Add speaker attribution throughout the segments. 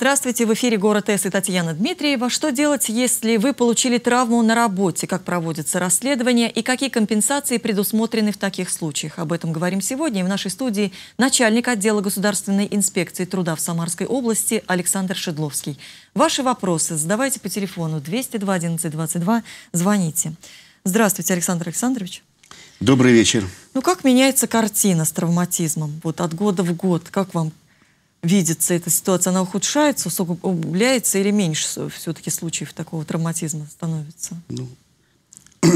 Speaker 1: Здравствуйте, в эфире «Город С» и Татьяна Дмитриева. Что делать, если вы получили травму на работе? Как проводится расследование и какие компенсации предусмотрены в таких случаях? Об этом говорим сегодня. И в нашей студии начальник отдела государственной инспекции труда в Самарской области Александр Шедловский. Ваши вопросы задавайте по телефону 202 11 22, звоните. Здравствуйте, Александр Александрович.
Speaker 2: Добрый вечер.
Speaker 1: Ну, как меняется картина с травматизмом? Вот от года в год, как вам видится эта ситуация? Она ухудшается, усугубляется или меньше все-таки случаев такого травматизма становится? Ну,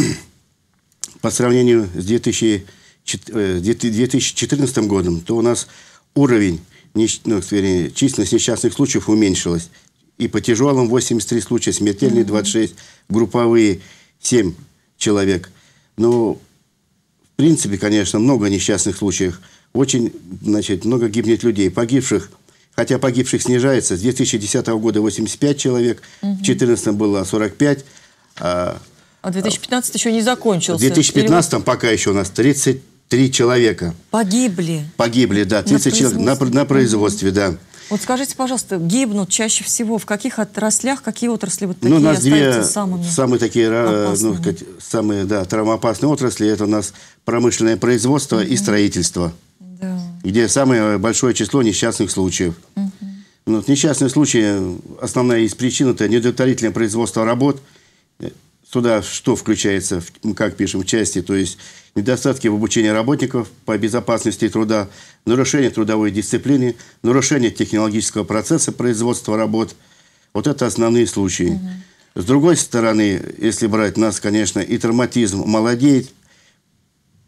Speaker 2: по сравнению с 2014 э, годом, то у нас уровень ну, численность несчастных случаев уменьшилась. И по тяжелым 83 случая, смертельные 26, групповые 7 человек. Но, в принципе, конечно, много несчастных случаев – очень, значит, много гибнет людей. Погибших, хотя погибших снижается, с 2010 года 85 человек, угу. в 2014 было 45.
Speaker 1: А, а 2015 а, еще не закончился.
Speaker 2: В 2015 Или... пока еще у нас 33 человека.
Speaker 1: Погибли?
Speaker 2: Погибли, да, 30 на человек на, на производстве, угу. да.
Speaker 1: Вот скажите, пожалуйста, гибнут чаще всего в каких отраслях, какие отрасли вот такие
Speaker 2: ну, у нас две самыми самые такие, ну, сказать, самые, да, травмоопасные отрасли. Это у нас промышленное производство угу. и строительство где самое большое число несчастных случаев. Угу. Ну, несчастные случаи, основная из причин – это недовлетворительное производство работ. Сюда что включается, как пишем в части, то есть недостатки в обучении работников по безопасности труда, нарушение трудовой дисциплины, нарушение технологического процесса производства работ. Вот это основные случаи. Угу. С другой стороны, если брать нас, конечно, и травматизм молодеет.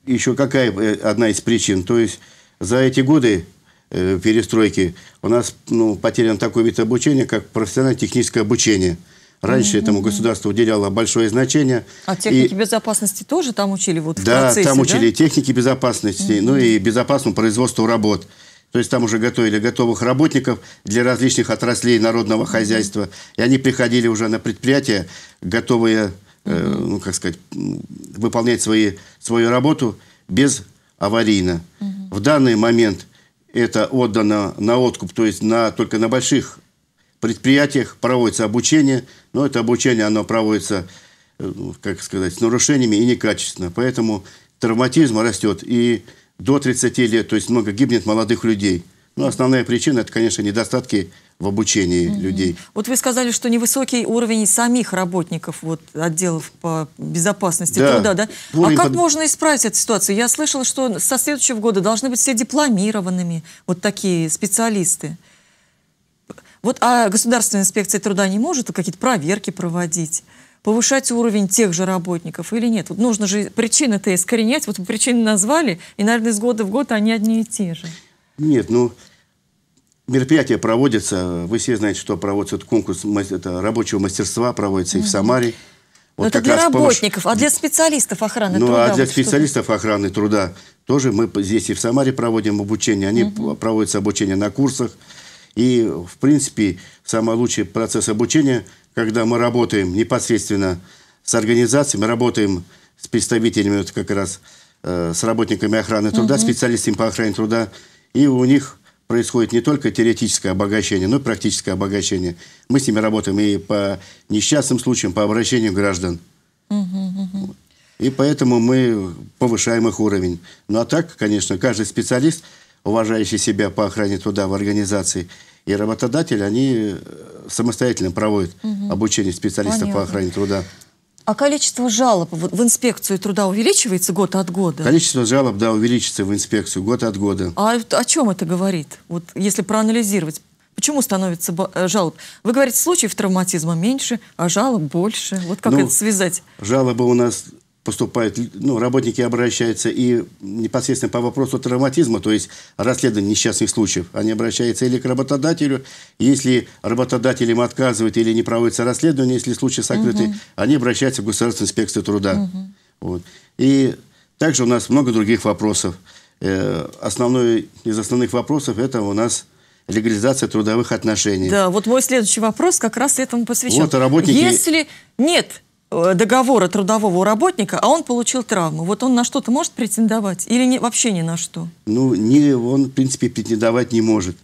Speaker 2: Еще какая э, одна из причин? То есть за эти годы э, перестройки у нас ну, потерян такой вид обучения, как профессионально-техническое обучение. Раньше mm-hmm. этому государство уделяло большое значение.
Speaker 1: А техники и... безопасности тоже там учили вот в
Speaker 2: да,
Speaker 1: процессе,
Speaker 2: там учили да? техники безопасности, mm-hmm. ну и безопасному производству работ. То есть там уже готовили готовых работников для различных отраслей народного mm-hmm. хозяйства. И они приходили уже на предприятия, готовые, э, ну как сказать, выполнять свои, свою работу без аварийно. Угу. В данный момент это отдано на откуп, то есть на, только на больших предприятиях проводится обучение, но это обучение оно проводится, э, как сказать, с нарушениями и некачественно. Поэтому травматизм растет и до 30 лет, то есть много гибнет молодых людей. Ну, основная причина – это, конечно, недостатки в обучении угу. людей.
Speaker 1: Вот вы сказали, что невысокий уровень самих работников вот, отделов по безопасности да. труда. Да? Уровень а как под... можно исправить эту ситуацию? Я слышала, что со следующего года должны быть все дипломированными, вот такие специалисты. Вот, а Государственная инспекция труда не может какие-то проверки проводить? повышать уровень тех же работников или нет? Вот нужно же причины-то искоренять. Вот причины назвали, и, наверное, из года в год они одни и те же.
Speaker 2: Нет, ну, мероприятия проводятся. Вы все знаете, что проводится конкурс это, рабочего мастерства, проводится и в Самаре.
Speaker 1: Вот это для работников, повыш... а для специалистов охраны
Speaker 2: ну,
Speaker 1: труда?
Speaker 2: Ну, а для специалистов охраны труда тоже мы здесь и в Самаре проводим обучение. Они угу. проводятся обучение на курсах. И, в принципе, самый лучший процесс обучения, когда мы работаем непосредственно с организациями, работаем с представителями, вот как раз э, с работниками охраны труда, угу. специалистами по охране труда, и у них происходит не только теоретическое обогащение, но и практическое обогащение. Мы с ними работаем и по несчастным случаям, по обращению граждан. И поэтому мы повышаем их уровень. Ну а так, конечно, каждый специалист, уважающий себя по охране труда в организации, и работодатель, они самостоятельно проводят угу. обучение специалистов Понятно. по охране труда.
Speaker 1: А количество жалоб в инспекцию труда увеличивается год от года?
Speaker 2: Количество жалоб, да, увеличится в инспекцию год от года.
Speaker 1: А о чем это говорит? Вот если проанализировать, почему становится э, жалоб? Вы говорите, случаев травматизма меньше, а жалоб больше. Вот как ну, это связать?
Speaker 2: Жалобы у нас поступают, ну, работники обращаются и непосредственно по вопросу травматизма, то есть расследования несчастных случаев, они обращаются или к работодателю, если работодатель им отказывает или не проводится расследование, если случай сокрытый, угу. они обращаются в Государственную инспекцию труда. Угу. Вот. И также у нас много других вопросов. Э, основной из основных вопросов это у нас легализация трудовых отношений.
Speaker 1: Да, вот мой следующий вопрос как раз этому посвящен. Вот
Speaker 2: работники...
Speaker 1: Если нет договора трудового работника, а он получил травму. Вот он на что-то может претендовать или не, вообще ни на что?
Speaker 2: Ну, не, он, в принципе, претендовать не может.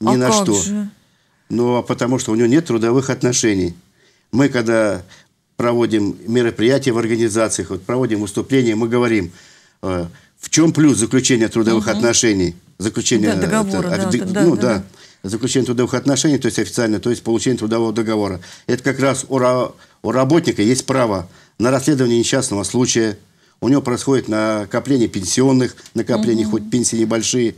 Speaker 2: Ни а на
Speaker 1: как
Speaker 2: что.
Speaker 1: Же?
Speaker 2: Ну, а потому что у него нет трудовых отношений. Мы, когда проводим мероприятия в организациях, вот проводим выступления, мы говорим, э, в чем плюс заключения трудовых угу. отношений? Заключение
Speaker 1: да, договора, это,
Speaker 2: да, да, ну, да, да. да, заключение трудовых отношений, то есть официально, то есть получение трудового договора. Это как раз у, у работника есть право на расследование несчастного случая, у него происходит накопление пенсионных, накопления, угу. хоть пенсии небольшие.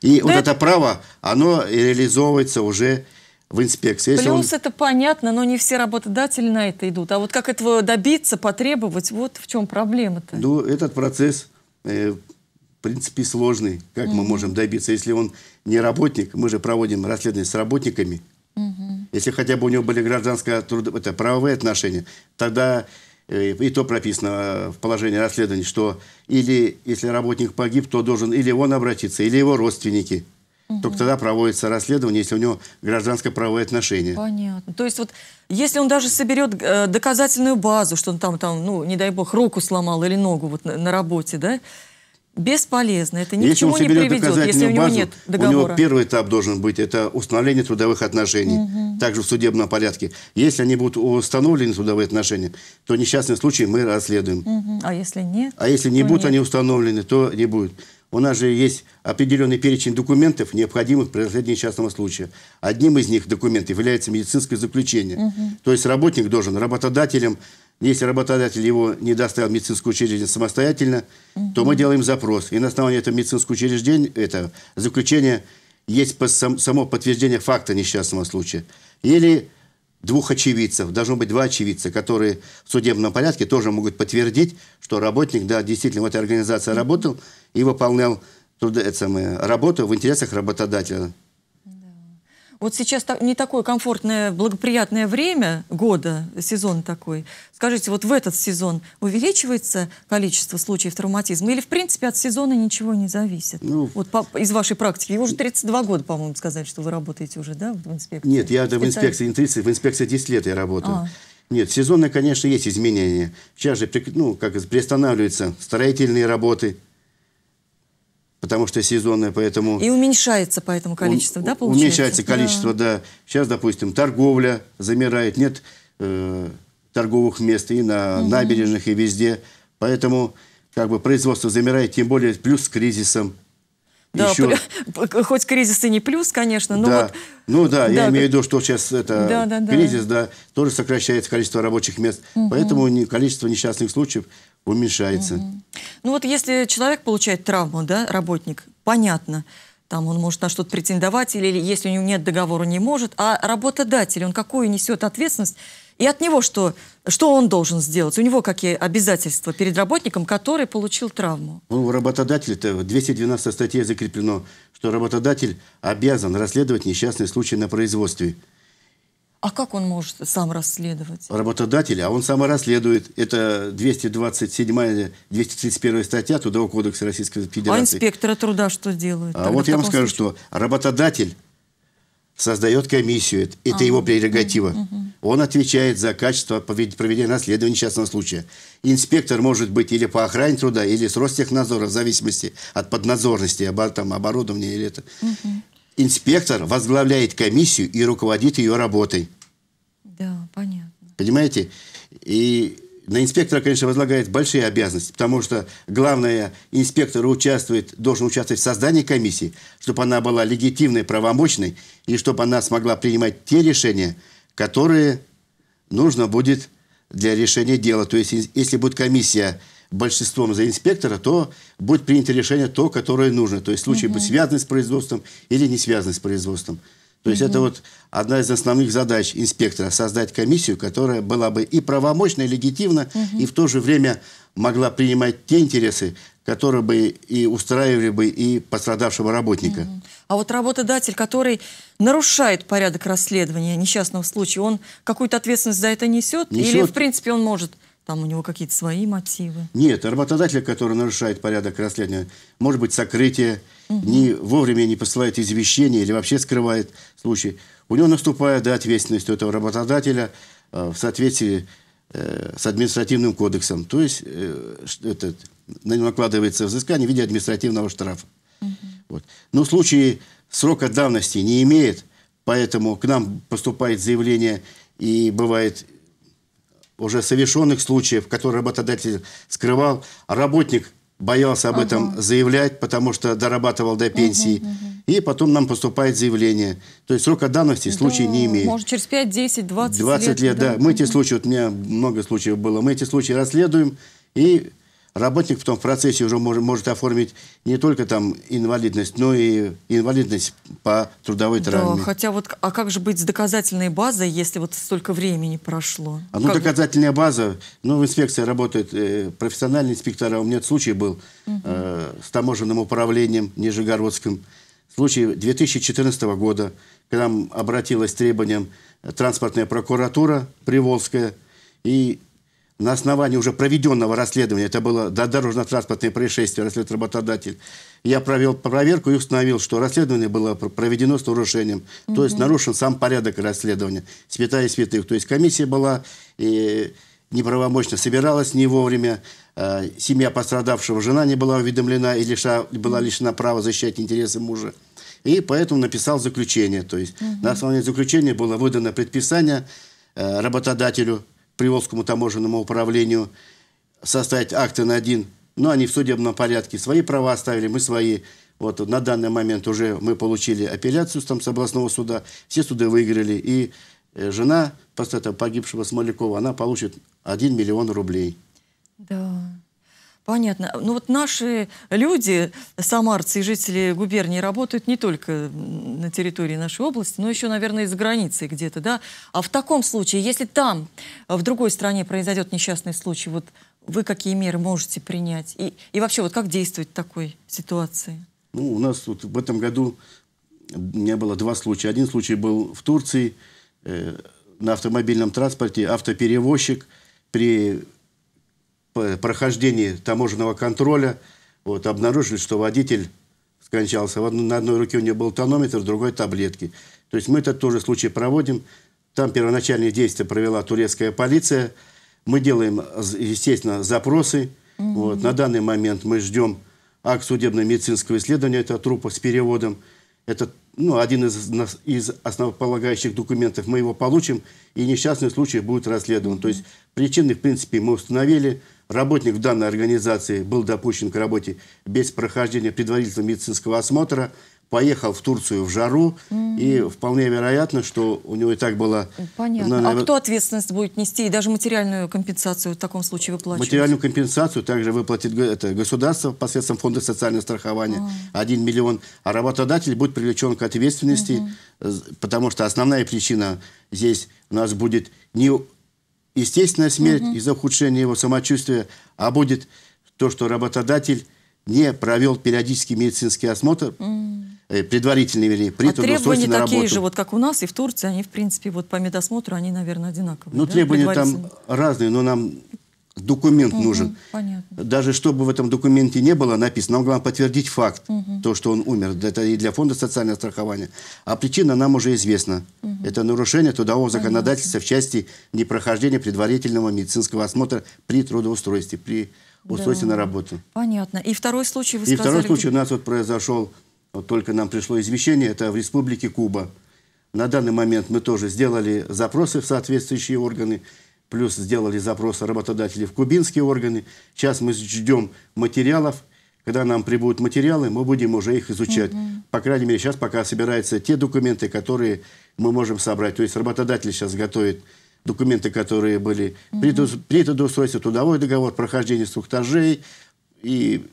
Speaker 2: И да вот это... это право, оно реализовывается уже в инспекции.
Speaker 1: Если Плюс он... это понятно, но не все работодатели на это идут. А вот как этого добиться, потребовать, вот в чем проблема-то.
Speaker 2: Ну, этот процесс, э, в принципе, сложный. Как угу. мы можем добиться, если он не работник, мы же проводим расследование с работниками. Угу. Если хотя бы у него были гражданское труд... это правовые отношения, тогда Э, и то прописано в положении расследования, что или если работник погиб, то должен или он обратиться, или его родственники. Угу. Только тогда проводится расследование, если у него гражданско-правовые отношения.
Speaker 1: Понятно. То есть вот если он даже соберет э, доказательную базу, что он там, там, ну, не дай бог, руку сломал или ногу вот на, на работе, да, Бесполезно. Это ни если к чему не приведет, если у него базу, нет договора.
Speaker 2: У него первый этап должен быть – это установление трудовых отношений. Угу. Также в судебном порядке. Если они будут установлены, трудовые отношения, то несчастный случай мы расследуем.
Speaker 1: Угу. А если нет?
Speaker 2: А если не будут нет. они установлены, то не будет. У нас же есть определенный перечень документов, необходимых при расследовании несчастного случая. Одним из них документов является медицинское заключение. Угу. То есть работник должен работодателям если работодатель его не доставил в медицинское учреждение самостоятельно, угу. то мы делаем запрос. И на основании этого медицинского учреждения, это заключение, есть само подтверждение факта несчастного случая. Или двух очевидцев, должно быть два очевидца, которые в судебном порядке тоже могут подтвердить, что работник, да, действительно в этой организации работал и выполнял труд, это самое, работу в интересах работодателя.
Speaker 1: Вот сейчас не такое комфортное, благоприятное время года, сезон такой. Скажите, вот в этот сезон увеличивается количество случаев травматизма или, в принципе, от сезона ничего не зависит? Ну, вот по, из вашей практики. Вы уже 32 года, по-моему, сказали, что вы работаете уже, да, в инспекции?
Speaker 2: Нет, я в инспекции не 30, в инспекции 10 лет я работаю. А. Нет, сезонно, конечно, есть изменения. Сейчас же, ну, как приостанавливаются строительные работы, потому что сезонное, поэтому...
Speaker 1: И уменьшается поэтому количество, он, да,
Speaker 2: получается? Уменьшается количество, да. да. Сейчас, допустим, торговля замирает, нет э, торговых мест и на угу. набережных, и везде. Поэтому как бы производство замирает, тем более плюс с кризисом.
Speaker 1: Да, еще... хоть кризис и не плюс, конечно, но
Speaker 2: да.
Speaker 1: вот...
Speaker 2: Ну да, да, я имею в виду, что сейчас это да, да, кризис, да. да, тоже сокращается количество рабочих мест, угу. поэтому количество несчастных случаев уменьшается. Угу.
Speaker 1: Ну вот если человек получает травму, да, работник, понятно, там он может на что-то претендовать, или если у него нет договора, не может, а работодатель, он какую несет ответственность, и от него что, что он должен сделать? У него какие обязательства перед работником, который получил травму?
Speaker 2: Ну, у работодателя, это в 212 статье закреплено, что работодатель обязан расследовать несчастные случаи на производстве.
Speaker 1: А как он может сам расследовать?
Speaker 2: Работодатель, а он сам расследует. Это 227-231 статья Трудового кодекса Российской Федерации.
Speaker 1: А инспекторы труда что делают?
Speaker 2: А вот я вам скажу, случае? что работодатель создает комиссию. Это ага. его прерогатива. Угу. Он отвечает за качество проведения расследования несчастного случая. Инспектор может быть или по охране труда, или с Ростехнадзора, в зависимости от поднадзорности, там, оборудования или это. Угу. Инспектор возглавляет комиссию и руководит ее работой.
Speaker 1: Да, понятно.
Speaker 2: Понимаете? И на инспектора, конечно, возлагает большие обязанности, потому что главное, инспектор участвует, должен участвовать в создании комиссии, чтобы она была легитимной, правомочной, и чтобы она смогла принимать те решения, которые нужно будет для решения дела. То есть, если будет комиссия большинством за инспектора, то будет принято решение то, которое нужно. То есть случай угу. будет связан с производством или не связан с производством. То есть угу. это вот одна из основных задач инспектора – создать комиссию, которая была бы и правомочна, и легитимна, угу. и в то же время могла принимать те интересы, которые бы и устраивали бы и пострадавшего работника. Угу.
Speaker 1: А вот работодатель, который нарушает порядок расследования несчастного случая, он какую-то ответственность за это несет? несет? Или, в принципе, он может там у него какие-то свои мотивы?
Speaker 2: Нет, работодатель, который нарушает порядок расследования, может быть сокрытие, угу. не, вовремя не посылает извещение или вообще скрывает случай. У него наступает да, ответственность у этого работодателя э, в соответствии э, с административным кодексом. То есть э, этот, на него накладывается взыскание в виде административного штрафа. Угу. Вот. Но в случае срока давности не имеет, поэтому к нам поступает заявление, и бывает уже совершенных случаев, которые работодатель скрывал, а работник боялся об ага. этом заявлять, потому что дорабатывал до пенсии. Угу, угу. И потом нам поступает заявление. То есть срока давности да, случай не имеет.
Speaker 1: Может, через 5, 10, 20,
Speaker 2: 20 лет. лет да. да. Мы эти случаи, вот у меня много случаев было, мы эти случаи расследуем и Работник в том процессе уже может, может оформить не только там инвалидность, но и инвалидность по трудовой травме.
Speaker 1: Да, хотя вот, а как же быть с доказательной базой, если вот столько времени прошло?
Speaker 2: А, ну,
Speaker 1: как
Speaker 2: доказательная база, ну, в инспекции работают э, профессиональные инспектора. У меня случай был угу. э, с таможенным управлением Нижегородским. Случай 2014 года, когда обратилась с требованием транспортная прокуратура Приволжская, и на основании уже проведенного расследования, это было дорожно-транспортное происшествие, расследует работодатель, я провел проверку и установил, что расследование было проведено с нарушением. Угу. То есть нарушен сам порядок расследования. Святая святых. То есть комиссия была и неправомочно собиралась не вовремя. Э, семья пострадавшего, жена не была уведомлена и лиша, была лишена права защищать интересы мужа. И поэтому написал заключение. То есть угу. на основании заключения было выдано предписание э, работодателю Приволжскому таможенному управлению составить акты на один. Но они в судебном порядке свои права оставили, мы свои. Вот на данный момент уже мы получили апелляцию там, с областного суда. Все суды выиграли. И э, жена после этого погибшего Смолякова, она получит 1 миллион рублей.
Speaker 1: Да. Понятно. Ну вот наши люди, самарцы и жители губернии, работают не только на территории нашей области, но еще, наверное, и за границей где-то, да? А в таком случае, если там, в другой стране произойдет несчастный случай, вот вы какие меры можете принять? И, и вообще, вот как действовать в такой ситуации?
Speaker 2: Ну, у нас вот в этом году не было два случая. Один случай был в Турции э, на автомобильном транспорте. Автоперевозчик при прохождении таможенного контроля вот, обнаружили, что водитель скончался. На одной руке у него был тонометр, в другой таблетки. То есть мы этот тоже случай проводим. Там первоначальные действия провела турецкая полиция. Мы делаем, естественно, запросы. Mm-hmm. Вот. На данный момент мы ждем акт судебно-медицинского исследования этого трупа с переводом. Это ну, один из, из основополагающих документов. Мы его получим, и несчастный случай будет расследован. Mm-hmm. То есть причины, в принципе, мы установили. Работник в данной организации был допущен к работе без прохождения предварительного медицинского осмотра, поехал в Турцию в жару, mm. и вполне вероятно, что у него и так было...
Speaker 1: Понятно. На, а кто ответственность будет нести и даже материальную компенсацию в таком случае выплачивать?
Speaker 2: Материальную компенсацию также выплатит это государство посредством фонда социального страхования mm. 1 миллион, а работодатель будет привлечен к ответственности, mm -hmm. потому что основная причина здесь у нас будет не естественная смерть угу. из-за ухудшения его самочувствия, а будет то, что работодатель не провел периодический медицинский осмотр, mm. предварительный, вернее, при а
Speaker 1: требования на такие же, вот как у нас и в Турции, они, в принципе, вот по медосмотру, они, наверное, одинаковые.
Speaker 2: Ну,
Speaker 1: да?
Speaker 2: требования там разные, но нам документ угу, нужен. Понятно. Даже чтобы в этом документе не было написано, нам главное подтвердить факт, угу. то, что он умер. Это и для фонда социального страхования. А причина нам уже известна. Угу. Это нарушение трудового Понятно. законодательства в части непрохождения предварительного медицинского осмотра при трудоустройстве, при устройстве да. на работу.
Speaker 1: Понятно. И второй случай вы
Speaker 2: И сказали, второй случай где... у нас вот произошел, вот только нам пришло извещение, это в Республике Куба. На данный момент мы тоже сделали запросы в соответствующие органы плюс сделали запрос работодателей в кубинские органы. Сейчас мы ждем материалов. Когда нам прибудут материалы, мы будем уже их изучать. Угу. По крайней мере, сейчас пока собираются те документы, которые мы можем собрать. То есть работодатель сейчас готовит документы, которые были угу. при трудоустройстве, трудовой договор, прохождение инструктажей и,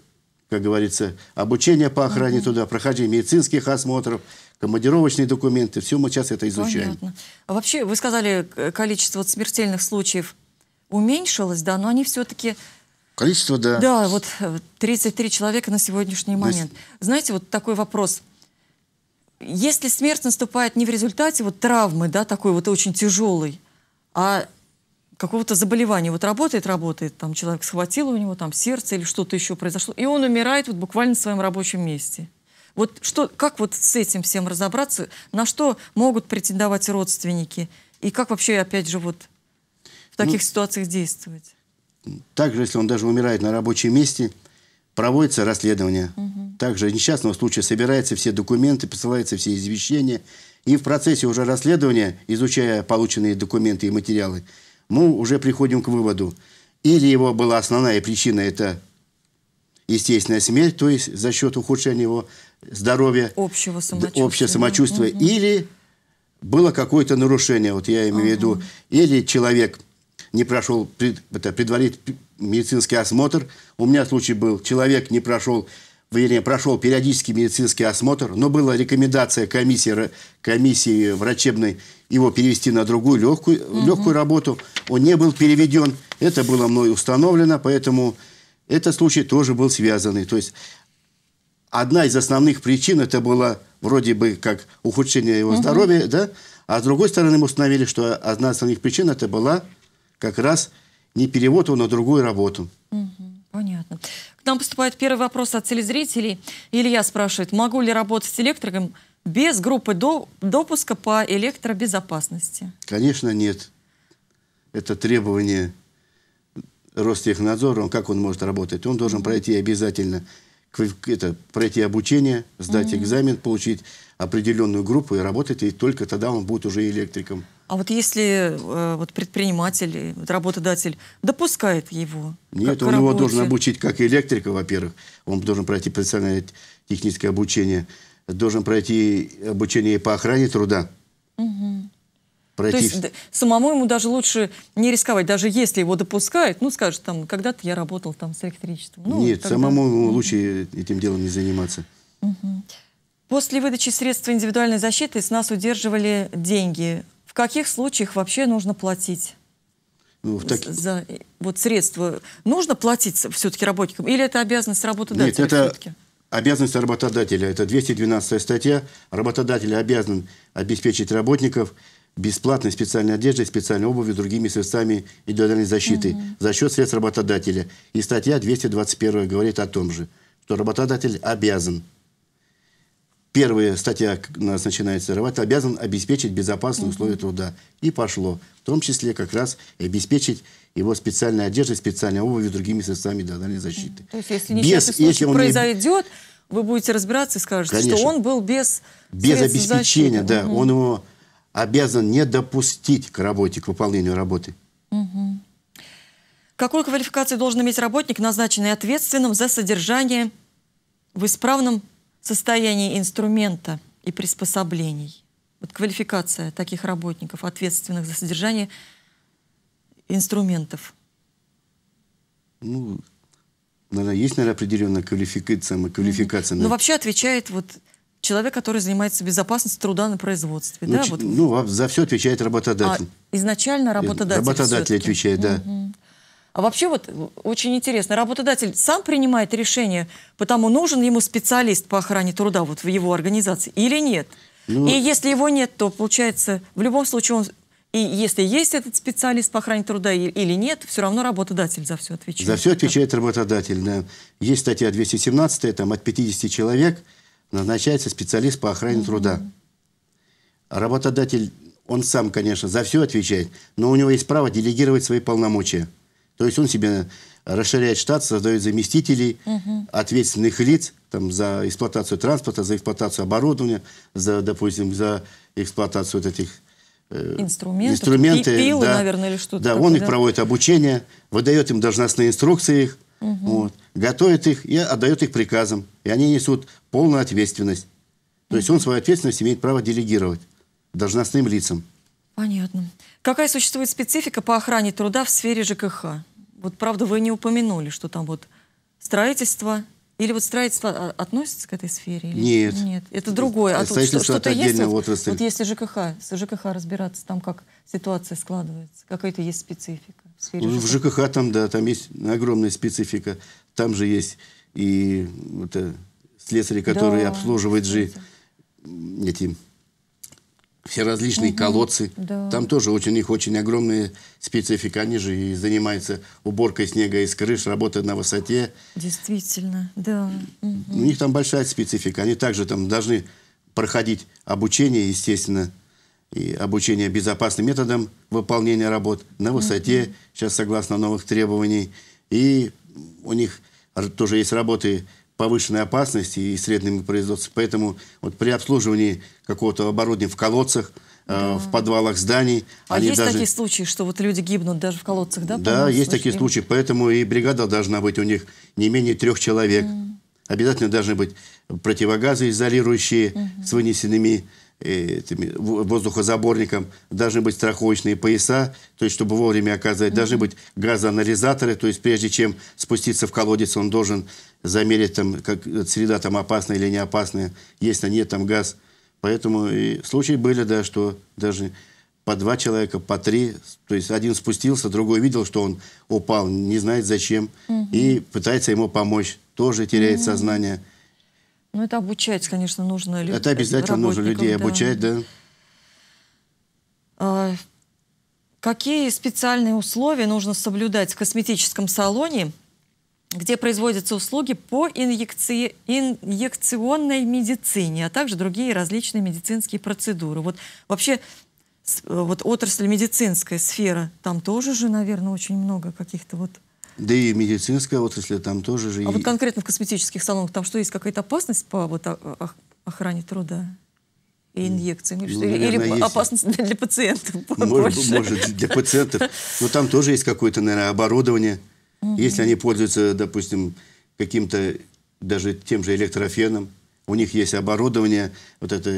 Speaker 2: как говорится, обучение по охране угу. труда, прохождение медицинских осмотров, командировочные документы, все мы сейчас это изучаем. Понятно.
Speaker 1: А вообще, вы сказали, количество вот смертельных случаев уменьшилось, да, но они все-таки...
Speaker 2: Количество, да.
Speaker 1: Да, вот 33 человека на сегодняшний момент. Есть... Знаете, вот такой вопрос. Если смерть наступает не в результате вот травмы, да, такой вот очень тяжелой, а какого-то заболевания. Вот работает, работает, там человек схватил у него там сердце или что-то еще произошло, и он умирает вот буквально в своем рабочем месте. Вот что, как вот с этим всем разобраться? На что могут претендовать родственники? И как вообще, опять же, вот в таких ну, ситуациях действовать?
Speaker 2: Также, если он даже умирает на рабочем месте, проводится расследование. Угу. Также несчастного случая собираются все документы, посылаются все извещения. И в процессе уже расследования, изучая полученные документы и материалы, мы уже приходим к выводу, или его была основная причина – это естественная смерть, то есть за счет ухудшения его здоровья,
Speaker 1: общего самочувствия,
Speaker 2: общего самочувствия угу. или было какое-то нарушение, вот я имею в виду, или человек не прошел пред, это, предварительный медицинский осмотр. У меня случай был, человек не прошел, вернее, прошел периодический медицинский осмотр, но была рекомендация комиссии, комиссии врачебной его перевести на другую легкую, угу. легкую работу. Он не был переведен. Это было мной установлено, поэтому этот случай тоже был связанный. То есть одна из основных причин это было вроде бы как ухудшение его угу. здоровья, да, а с другой стороны мы установили, что одна из основных причин это была как раз не перевод его на другую работу.
Speaker 1: Угу. К нам поступает первый вопрос от телезрителей. Илья спрашивает, могу ли работать электриком без группы до, допуска по электробезопасности?
Speaker 2: Конечно, нет. Это требование Ростехнадзора. Он, как он может работать? Он должен пройти обязательно это, пройти обучение, сдать mm-hmm. экзамен, получить определенную группу и работать, и только тогда он будет уже электриком.
Speaker 1: А вот если э, вот предприниматель, вот работодатель допускает его?
Speaker 2: Нет, он его должен обучить как электрика, во-первых. Он должен пройти профессиональное техническое обучение. Должен пройти обучение по охране труда.
Speaker 1: Угу. Пройти... То есть самому ему даже лучше не рисковать, даже если его допускают, ну, скажет, там, когда-то я работал там с электричеством. Ну,
Speaker 2: Нет, тогда... самому ему лучше этим делом не заниматься.
Speaker 1: Угу. После выдачи средств индивидуальной защиты с нас удерживали деньги. В каких случаях вообще нужно платить? Ну, так... За вот средства нужно платить все-таки работникам? Или это обязанность работодателя?
Speaker 2: Нет, это обязанность работодателя. Это 212 статья. Работодатель обязан обеспечить работников бесплатной специальной одеждой, специальной обувью, другими средствами индивидуальной защиты угу. за счет средств работодателя. И статья 221 говорит о том же, что работодатель обязан Первая статья у нас начинается, работа обязан обеспечить безопасные условия труда. И пошло. В том числе как раз обеспечить его специальной одеждой, специальной обувью, другими средствами индивидуальной защиты.
Speaker 1: То есть если несчастный если он произойдет, не... вы будете разбираться и скажете, Конечно. что он был без
Speaker 2: Без обеспечения, защиты. да. Угу. Он его обязан не допустить к работе, к выполнению работы.
Speaker 1: Угу. Какую квалификацию должен иметь работник, назначенный ответственным за содержание в исправном состояние инструмента и приспособлений. Вот квалификация таких работников, ответственных за содержание инструментов.
Speaker 2: Ну, наверное, есть, наверное, определенная квалификация. квалификация
Speaker 1: mm-hmm. Но вообще отвечает вот человек, который занимается безопасностью труда на производстве.
Speaker 2: Ну,
Speaker 1: да?
Speaker 2: вот. ну а за все отвечает работодатель.
Speaker 1: А изначально работодатель
Speaker 2: Работодатель отвечает, да.
Speaker 1: Угу. А вообще вот очень интересно, работодатель сам принимает решение, потому нужен ему специалист по охране труда вот в его организации или нет? Ну, и если его нет, то получается в любом случае он и если есть этот специалист по охране труда или нет, все равно работодатель за все отвечает.
Speaker 2: За все отвечает работодатель, да. Есть статья 217, там от 50 человек назначается специалист по охране угу. труда. А работодатель, он сам, конечно, за все отвечает, но у него есть право делегировать свои полномочия. То есть он себе расширяет штат, создает заместителей, угу. ответственных лиц там, за эксплуатацию транспорта, за эксплуатацию оборудования, за, допустим, за эксплуатацию вот этих
Speaker 1: э, инструментов, инструменты, пилы, да, наверное, или что-то.
Speaker 2: Да, он их да? проводит обучение, выдает им должностные инструкции их, угу. вот, готовит их и отдает их приказам. И они несут полную ответственность. То угу. есть он свою ответственность имеет право делегировать должностным лицам.
Speaker 1: Понятно. Какая существует специфика по охране труда в сфере ЖКХ? Вот правда вы не упомянули, что там вот строительство или вот строительство а, относится к этой сфере? Или...
Speaker 2: Нет.
Speaker 1: Нет, это другое.
Speaker 2: А строительство что-то есть? Отрасль.
Speaker 1: вот если ЖКХ, с ЖКХ разбираться, там как ситуация складывается, какая-то есть специфика в сфере
Speaker 2: ну, ЖКХ? В ЖКХ там, да, там есть огромная специфика. Там же есть и вот, э, слесари, которые да, обслуживают же эти все различные угу, колодцы. Да. Там тоже очень, у них очень огромная специфика. Они же и занимаются уборкой снега из крыш, работают на высоте.
Speaker 1: Действительно, да.
Speaker 2: Угу. У них там большая специфика. Они также там должны проходить обучение, естественно, и обучение безопасным методам выполнения работ на высоте, угу. сейчас согласно новых требований. И у них тоже есть работы повышенной опасности и средними производствами. Поэтому вот при обслуживании какого-то оборудования в колодцах, э, да. в подвалах зданий.
Speaker 1: А они есть даже... такие случаи, что вот люди гибнут даже в колодцах, да?
Speaker 2: Да, есть такие случаи, поэтому и бригада должна быть у них не менее трех человек. Mm. Обязательно должны быть противогазоизолирующие mm-hmm. с вынесенными этими, воздухозаборником, должны быть страховочные пояса, то есть чтобы вовремя оказывать, mm-hmm. должны быть газоанализаторы, то есть прежде чем спуститься в колодец, он должен замерить, там, как среда там опасная или не опасная, есть ли нет там газ. Поэтому и случаи были, да, что даже по два человека, по три, то есть один спустился, другой видел, что он упал, не знает зачем, угу. и пытается ему помочь, тоже теряет угу. сознание.
Speaker 1: Ну, это обучать, конечно, нужно.
Speaker 2: Это обязательно нужно людей да. обучать, да.
Speaker 1: А, какие специальные условия нужно соблюдать в косметическом салоне, где производятся услуги по инъекции, инъекционной медицине, а также другие различные медицинские процедуры. Вот вообще вот отрасль медицинская сфера, там тоже же, наверное, очень много каких-то вот...
Speaker 2: Да и медицинская отрасль там тоже же...
Speaker 1: А и... вот конкретно в косметических салонах там что, есть какая-то опасность по вот, охране труда? И инъекциями? Ну, или, наверное, или есть... опасность для, для пациентов
Speaker 2: может, может, для пациентов. Но там тоже есть какое-то, наверное, оборудование. Угу. Если они пользуются, допустим, каким-то даже тем же электрофеном, у них есть оборудование, вот это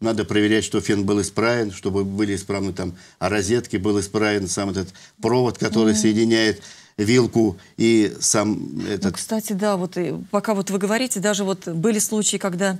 Speaker 2: надо проверять, что фен был исправен, чтобы были исправны там а розетки, был исправен сам этот провод, который mm. соединяет вилку и сам этот... Ну,
Speaker 1: кстати, да, вот пока вот вы говорите, даже вот были случаи, когда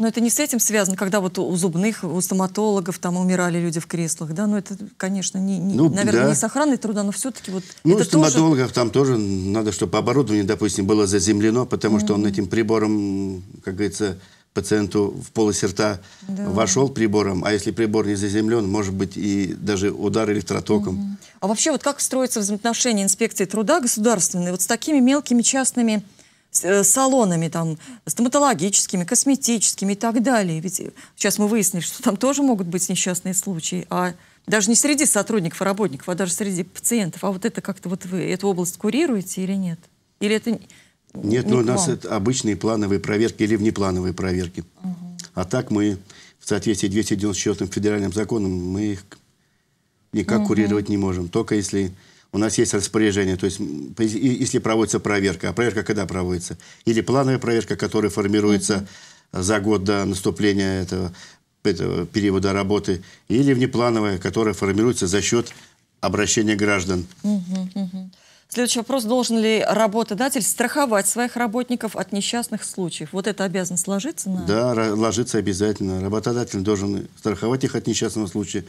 Speaker 1: но это не с этим связано, когда вот у зубных, у стоматологов там умирали люди в креслах, да, но это, конечно, не, не, ну, наверное, да. не с охраной труда, но все-таки вот
Speaker 2: Ну, это стоматологов тоже... там тоже надо, чтобы оборудование, допустим, было заземлено, потому mm-hmm. что он этим прибором, как говорится, пациенту в полость рта да. вошел прибором, а если прибор не заземлен, может быть и даже удар электротоком. Угу.
Speaker 1: А вообще вот как строится взаимоотношения инспекции труда государственной вот с такими мелкими частными салонами, там, стоматологическими, косметическими и так далее. Ведь сейчас мы выяснили, что там тоже могут быть несчастные случаи, а даже не среди сотрудников и работников, а даже среди пациентов. А вот это как-то вот вы эту область курируете или нет? Или это
Speaker 2: нет, ну у нас это обычные плановые проверки или внеплановые проверки. Угу. А так мы в соответствии с 294 федеральным законом мы их никак угу. курировать не можем. Только если у нас есть распоряжение, то есть если проводится проверка. А проверка когда проводится? Или плановая проверка, которая формируется угу. за год до наступления этого, этого периода работы, или внеплановая, которая формируется за счет обращения граждан.
Speaker 1: Угу, угу. Следующий вопрос. Должен ли работодатель страховать своих работников от несчастных случаев? Вот это обязанность ложится на...
Speaker 2: Да, ложится обязательно. Работодатель должен страховать их от несчастного случая.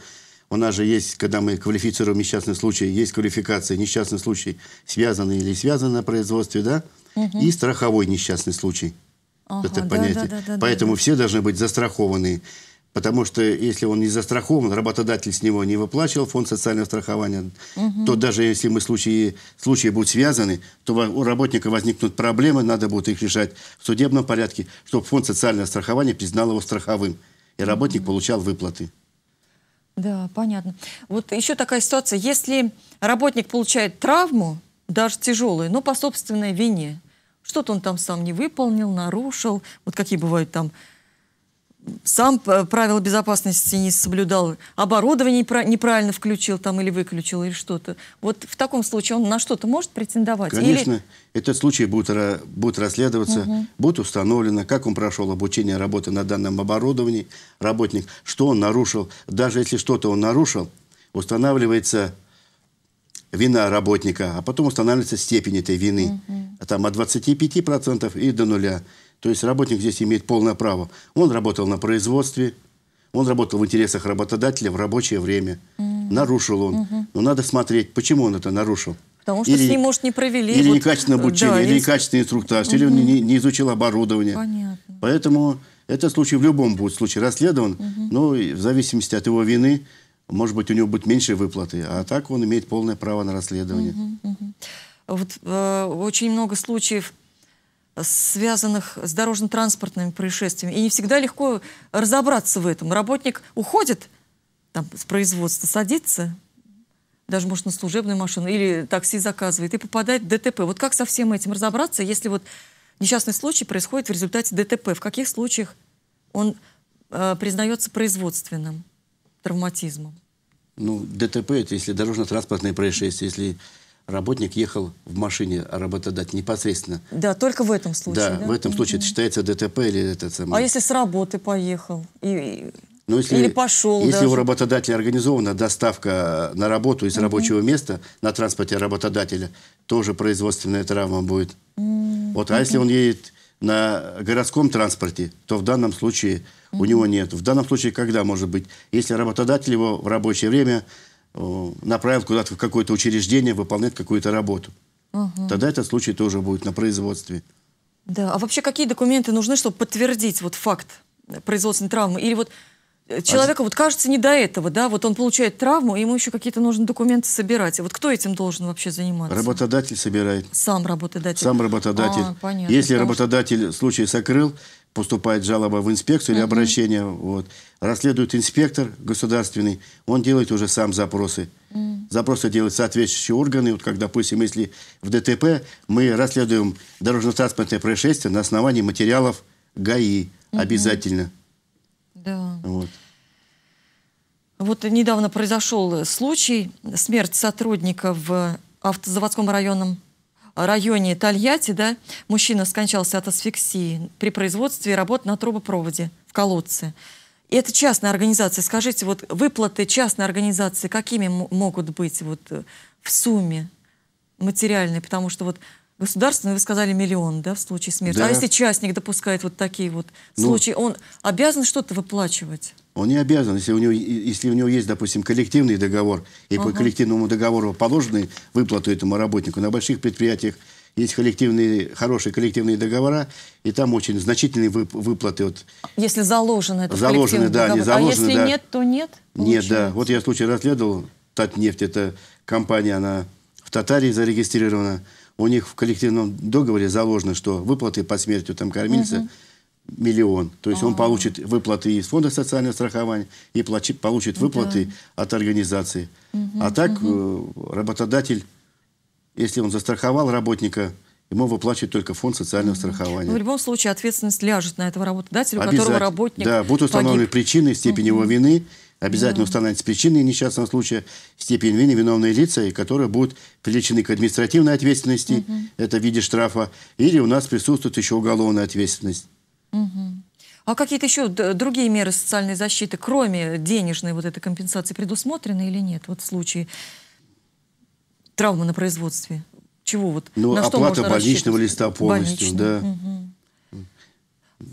Speaker 2: У нас же есть, когда мы квалифицируем несчастный случай, есть квалификация несчастный случай, связанный или связанный на производстве, да? Угу. И страховой несчастный случай. Ага, это да, понятие. Да, да, да, Поэтому да, да. все должны быть застрахованы. Потому что если он не застрахован, работодатель с него не выплачивал фонд социального страхования, угу. то даже если мы случаи, случаи будут связаны, то у работника возникнут проблемы, надо будет их решать в судебном порядке, чтобы фонд социального страхования признал его страховым, и работник угу. получал выплаты.
Speaker 1: Да, понятно. Вот еще такая ситуация. Если работник получает травму, даже тяжелую, но по собственной вине, что-то он там сам не выполнил, нарушил, вот какие бывают там сам правила безопасности не соблюдал, оборудование неправильно включил там или выключил, или что-то. Вот в таком случае он на что-то может претендовать?
Speaker 2: Конечно. Или... Этот случай будет, будет расследоваться, угу. будет установлено, как он прошел обучение работы на данном оборудовании, работник, что он нарушил. Даже если что-то он нарушил, устанавливается вина работника, а потом устанавливается степень этой вины. Угу. Там от 25% и до нуля. То есть работник здесь имеет полное право. Он работал на производстве, он работал в интересах работодателя в рабочее время. Mm. Нарушил он. Mm -hmm. Но надо смотреть, почему он это нарушил.
Speaker 1: Потому что или, с ним, может, не провели.
Speaker 2: Или вот, некачественное обучение, да, или некачественный инструктаж, угу. или он не, не изучил оборудование. Понятно. Поэтому этот случай в любом будет случае расследован, угу. но в зависимости от его вины, может быть, у него будет меньше выплаты. А так он имеет полное право на расследование. Угу, угу.
Speaker 1: Вот э, очень много случаев связанных с дорожно-транспортными происшествиями. И не всегда легко разобраться в этом. Работник уходит там, с производства, садится, даже, может, на служебную машину, или такси заказывает, и попадает в ДТП. Вот как со всем этим разобраться, если вот несчастный случай происходит в результате ДТП? В каких случаях он э, признается производственным травматизмом?
Speaker 2: Ну, ДТП – это если дорожно-транспортное происшествие, если работник ехал в машине, работодатель непосредственно.
Speaker 1: Да, только в этом случае.
Speaker 2: Да, да? в этом случае это считается ДТП или это самое.
Speaker 1: А если с работы поехал? И,
Speaker 2: ну, если,
Speaker 1: или пошел
Speaker 2: Если
Speaker 1: даже?
Speaker 2: у работодателя организована доставка на работу из угу. рабочего места на транспорте работодателя, тоже производственная травма будет. Угу. Вот, а если он едет на городском транспорте, то в данном случае угу. у него нет. В данном случае когда может быть? Если работодатель его в рабочее время направил куда-то в какое-то учреждение выполнять какую-то работу. Угу. Тогда этот случай тоже будет на производстве.
Speaker 1: Да, а вообще какие документы нужны, чтобы подтвердить вот факт производственной травмы? Или вот э, человеку а... вот кажется не до этого, да, вот он получает травму, и ему еще какие-то нужны документы собирать. Вот кто этим должен вообще заниматься?
Speaker 2: Работодатель собирает.
Speaker 1: Сам работодатель?
Speaker 2: Сам работодатель. А, понятно, Если работодатель что... случай сокрыл, поступает жалоба в инспекцию или обращение, вот, расследует инспектор государственный, он делает уже сам запросы. Запросы делают соответствующие органы. Вот как, допустим, если в ДТП мы расследуем дорожно-транспортное происшествие на основании материалов ГАИ обязательно.
Speaker 1: Да. Вот. Вот недавно произошел случай, смерть сотрудника в автозаводском районном районе Тольятти, да, мужчина скончался от асфиксии при производстве работ на трубопроводе в колодце. И это частная организация. Скажите, вот выплаты частной организации какими могут быть вот э, в сумме материальной? Потому что вот государственный, вы сказали, миллион, да, в случае смерти. А да. А если частник допускает вот такие вот ну, случаи, он обязан что-то выплачивать?
Speaker 2: Он не обязан. Если у него, если у него есть, допустим, коллективный договор, и ага. по коллективному договору положены выплату этому работнику, на больших предприятиях есть коллективные, хорошие коллективные договора, и там очень значительные выплаты. Вот,
Speaker 1: если заложено это
Speaker 2: Заложены, да,
Speaker 1: договор.
Speaker 2: не заложены,
Speaker 1: А если
Speaker 2: да.
Speaker 1: нет, то нет?
Speaker 2: Получается? Нет, да. Вот я случай расследовал, Татнефть, это компания, она в Татарии зарегистрирована. У них в коллективном договоре заложено, что выплаты по смерти там кормильца угу миллион. То есть А-а-а. он а. получит выплаты из фонда социального страхования и плачи, получит выплаты да. от организации. Угу, а так угу. работодатель, если он застраховал работника, ему выплачивает только фонд социального страхования. Но
Speaker 1: в любом случае ответственность ляжет на этого работодателя, у которого работник
Speaker 2: Да, будут установлены погиб. причины, степень угу. его вины, Обязательно да. установить причины несчастного случая, степень вины, виновные лица, и которые будут привлечены к административной ответственности, угу. это в виде штрафа, или у нас присутствует еще уголовная ответственность.
Speaker 1: Угу. А какие-то еще другие меры социальной защиты, кроме денежной вот этой компенсации, предусмотрены или нет? Вот в случае травмы на производстве. Чего вот?
Speaker 2: Ну, на оплата больничного листа полностью, Больничный. да.
Speaker 1: Угу.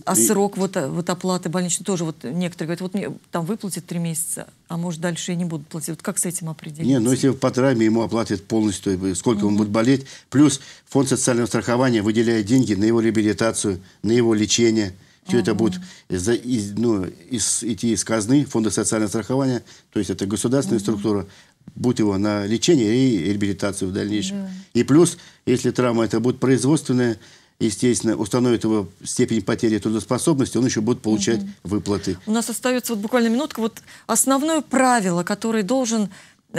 Speaker 1: А и... срок вот, вот оплаты больничной тоже, вот некоторые говорят, вот мне там выплатят три месяца, а может дальше и не будут платить. Вот как с этим определить?
Speaker 2: Не, ну если по травме ему оплатят полностью, сколько угу. он будет болеть, плюс фонд социального страхования выделяет деньги на его реабилитацию, на его лечение. Все угу. это будет из, из, ну, из, идти из казны фонда социального страхования, то есть это государственная угу. структура, будет его на лечение и реабилитацию в дальнейшем. Да. И плюс, если травма это будет производственная, естественно, установит его степень потери трудоспособности, он еще будет получать угу. выплаты.
Speaker 1: У нас остается вот буквально минутка. Вот основное правило, которое должен,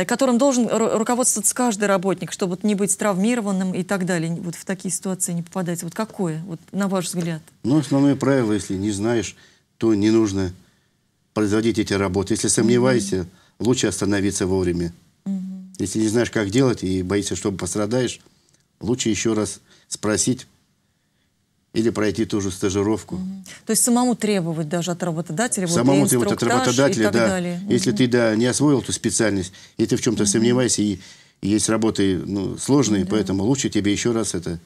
Speaker 1: которым должен руководствоваться каждый работник, чтобы не быть травмированным и так далее, вот в такие ситуации не попадать. Вот какое, вот на ваш взгляд?
Speaker 2: Ну, основное правило, если не знаешь, то не нужно производить эти работы. Если сомневаешься, угу. лучше остановиться вовремя. Угу. Если не знаешь, как делать и боишься, что пострадаешь, лучше еще раз спросить или пройти ту же стажировку. Угу.
Speaker 1: То есть самому требовать даже от работодателя,
Speaker 2: самому вот, требовать от работодателя, и так да. Далее. Если угу. ты да, не освоил эту специальность, и ты в чем-то угу. сомневаешься, и, и есть работы ну, сложные, да. поэтому лучше тебе еще раз это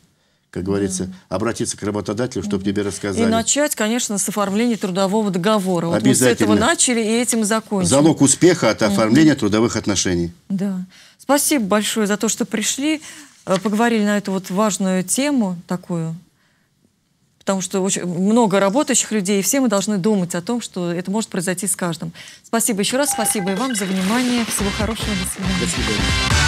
Speaker 2: как говорится, да. обратиться к работодателю, чтобы тебе рассказали.
Speaker 1: И начать, конечно, с оформления трудового договора. Вот мы с этого начали и этим закончим.
Speaker 2: Залог успеха от оформления угу. трудовых отношений.
Speaker 1: Да. Спасибо большое за то, что пришли, э, поговорили на эту вот важную тему такую потому что очень много работающих людей, и все мы должны думать о том, что это может произойти с каждым. Спасибо еще раз, спасибо и вам за внимание. Всего хорошего, до свидания. До свидания.